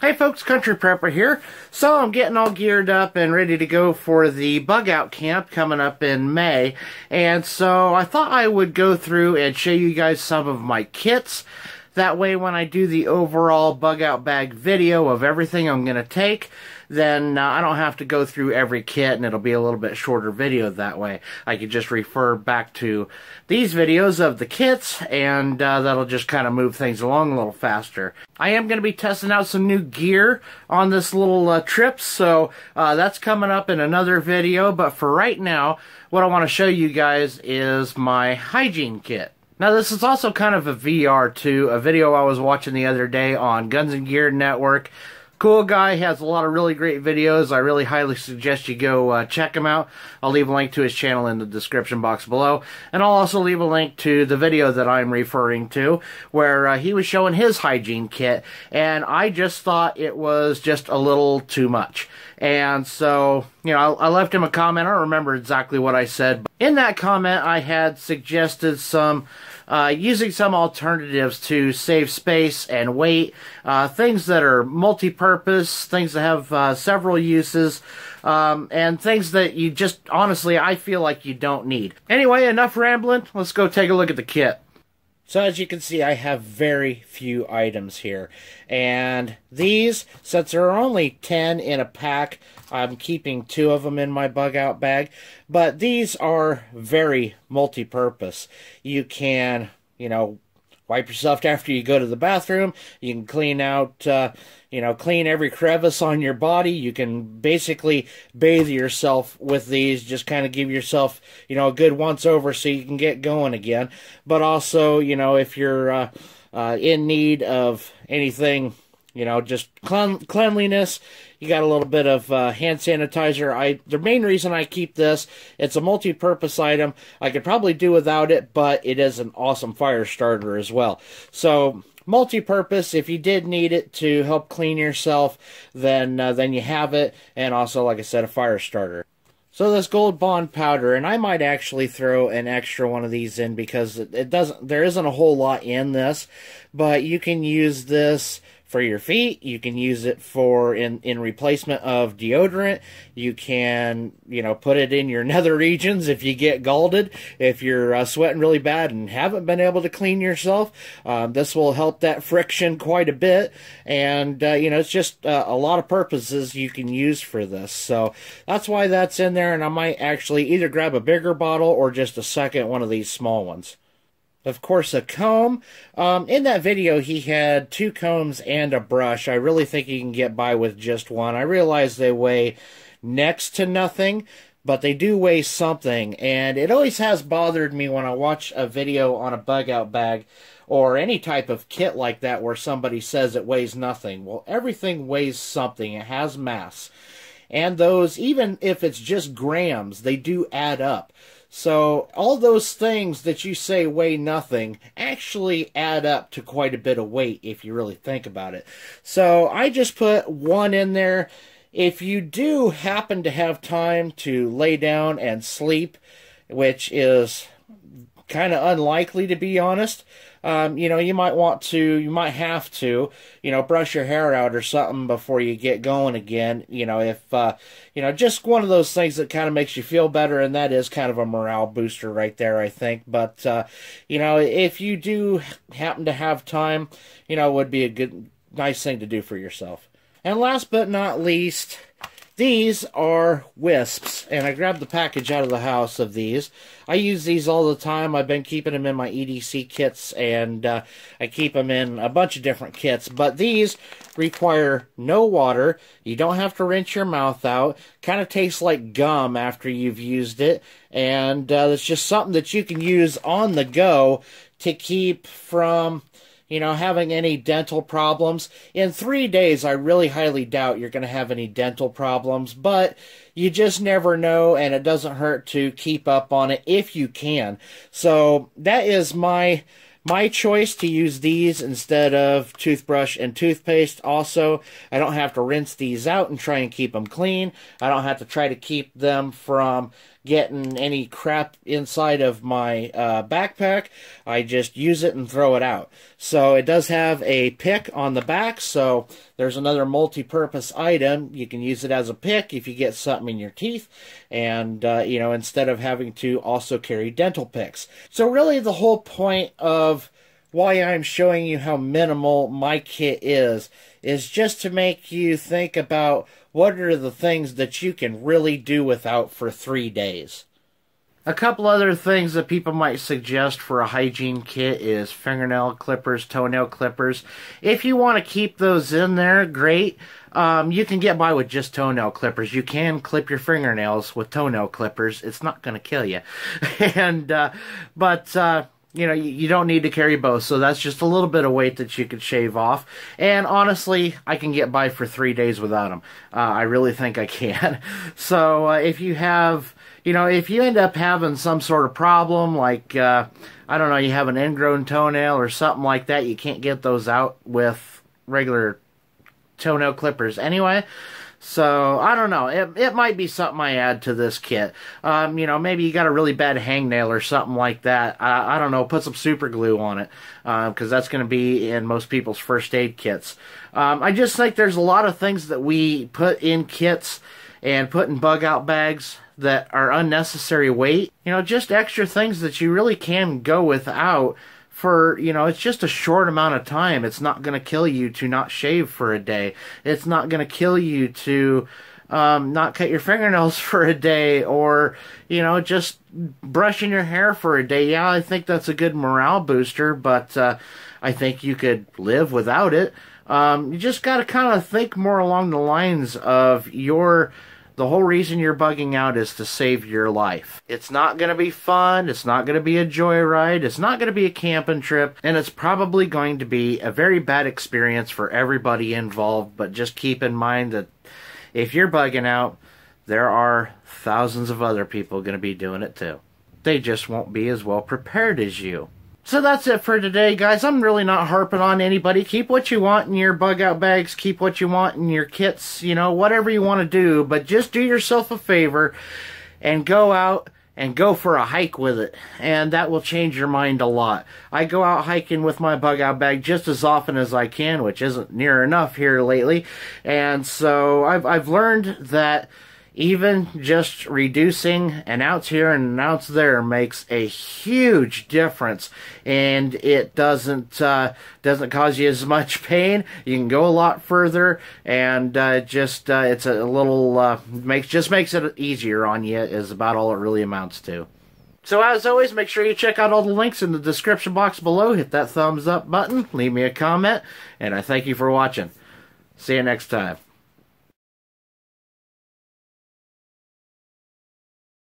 Hey folks, Country Prepper here. So I'm getting all geared up and ready to go for the bug out camp coming up in May. And so I thought I would go through and show you guys some of my kits. That way when I do the overall bug out bag video of everything I'm going to take, then uh, I don't have to go through every kit and it'll be a little bit shorter video that way. I can just refer back to these videos of the kits and uh, that'll just kind of move things along a little faster. I am going to be testing out some new gear on this little uh, trip, so uh, that's coming up in another video, but for right now, what I want to show you guys is my hygiene kit. Now this is also kind of a VR too, a video I was watching the other day on Guns and Gear Network. Cool guy, has a lot of really great videos. I really highly suggest you go uh, check him out. I'll leave a link to his channel in the description box below. And I'll also leave a link to the video that I'm referring to, where uh, he was showing his hygiene kit. And I just thought it was just a little too much. And so, you know, I, I left him a comment. I don't remember exactly what I said. In that comment, I had suggested some uh, using some alternatives to save space and weight, uh, things that are multi-purpose, things that have uh, several uses, um, and things that you just, honestly, I feel like you don't need. Anyway, enough rambling. Let's go take a look at the kit. So as you can see, I have very few items here. And these, since there are only 10 in a pack, I'm keeping two of them in my bug out bag. But these are very multi-purpose. You can, you know, wipe yourself after you go to the bathroom. You can clean out, uh, you know, clean every crevice on your body. You can basically bathe yourself with these, just kind of give yourself, you know, a good once over so you can get going again. But also, you know, if you're uh, uh, in need of anything you know, just clean, cleanliness. You got a little bit of uh, hand sanitizer. I the main reason I keep this, it's a multi-purpose item. I could probably do without it, but it is an awesome fire starter as well. So multi-purpose. If you did need it to help clean yourself, then uh, then you have it, and also, like I said, a fire starter. So this gold bond powder, and I might actually throw an extra one of these in because it doesn't. There isn't a whole lot in this, but you can use this for your feet. You can use it for in in replacement of deodorant. You can you know put it in your nether regions if you get galded. If you're uh, sweating really bad and haven't been able to clean yourself, um, this will help that friction quite a bit. And uh, you know it's just uh, a lot of purposes you can use for this. So that's why that's in there. And I might actually either grab a bigger bottle or just a second one of these small ones of course, a comb. Um, in that video, he had two combs and a brush. I really think he can get by with just one. I realize they weigh next to nothing, but they do weigh something. And it always has bothered me when I watch a video on a bug out bag or any type of kit like that where somebody says it weighs nothing. Well, everything weighs something, it has mass. And those, even if it's just grams, they do add up. So all those things that you say weigh nothing actually add up to quite a bit of weight if you really think about it. So I just put one in there. If you do happen to have time to lay down and sleep, which is kind of unlikely to be honest, um, you know, you might want to, you might have to, you know, brush your hair out or something before you get going again. You know, if, uh, you know, just one of those things that kind of makes you feel better, and that is kind of a morale booster right there, I think. But, uh, you know, if you do happen to have time, you know, would be a good, nice thing to do for yourself. And last but not least, these are wisps, and I grabbed the package out of the house of these. I use these all the time. I've been keeping them in my EDC kits, and uh, I keep them in a bunch of different kits. But these require no water. You don't have to rinse your mouth out. Kind of tastes like gum after you've used it, and uh, it's just something that you can use on the go to keep from you know, having any dental problems. In three days, I really highly doubt you're going to have any dental problems, but you just never know, and it doesn't hurt to keep up on it if you can. So that is my my choice to use these instead of toothbrush and toothpaste. Also, I don't have to rinse these out and try and keep them clean. I don't have to try to keep them from getting any crap inside of my uh, backpack. I just use it and throw it out. So it does have a pick on the back, so there's another multi-purpose item. You can use it as a pick if you get something in your teeth, and uh, you know instead of having to also carry dental picks. So really, the whole point of why I'm showing you how minimal my kit is, is just to make you think about what are the things that you can really do without for three days. A couple other things that people might suggest for a hygiene kit is fingernail clippers, toenail clippers. If you want to keep those in there, great. Um, you can get by with just toenail clippers. You can clip your fingernails with toenail clippers. It's not going to kill you. and, uh, but, uh, you know, you, don't need to carry both, so that's just a little bit of weight that you could shave off. And honestly, I can get by for three days without them. Uh, I really think I can. so uh, if you have, you know, if you end up having some sort of problem, like, uh, I don't know, you have an ingrown toenail or something like that, you can't get those out with regular toenail clippers anyway. So I don't know. It it might be something I add to this kit. Um, you know, maybe you got a really bad hangnail or something like that. I, I don't know. Put some super glue on it because uh, that's going to be in most people's first aid kits. Um, I just think there's a lot of things that we put in kits and put in bug out bags that are unnecessary weight. You know, just extra things that you really can go without for you know it's just a short amount of time. It's not going to kill you to not shave for a day. It's not going to kill you to um, not cut your fingernails for a day or you know just brushing your hair for a day. Yeah i think that's a good morale booster but uh, i think you could live without it. Um, you just got to kind of think more along the lines of your the whole reason you're bugging out is to save your life. It's not going to be fun. It's not going to be a joyride. It's not going to be a camping trip. And it's probably going to be a very bad experience for everybody involved. But just keep in mind that if you're bugging out, there are thousands of other people going to be doing it too. They just won't be as well prepared as you. So that's it for today, guys. I'm really not harping on anybody. Keep what you want in your bug out bags. Keep what you want in your kits. You know, whatever you want to do. But just do yourself a favor and go out and go for a hike with it. And that will change your mind a lot. I go out hiking with my bug out bag just as often as I can, which isn't near enough here lately. And so I've, I've learned that even just reducing an ounce here and an ounce there makes a huge difference. And it doesn't uh, doesn't cause you as much pain. You can go a lot further and uh, just uh, it's a little uh, makes just makes it easier on you is about all it really amounts to. So as always make sure you check out all the links in the description box below. Hit that thumbs up button. Leave me a comment. And i thank you for watching. See you next time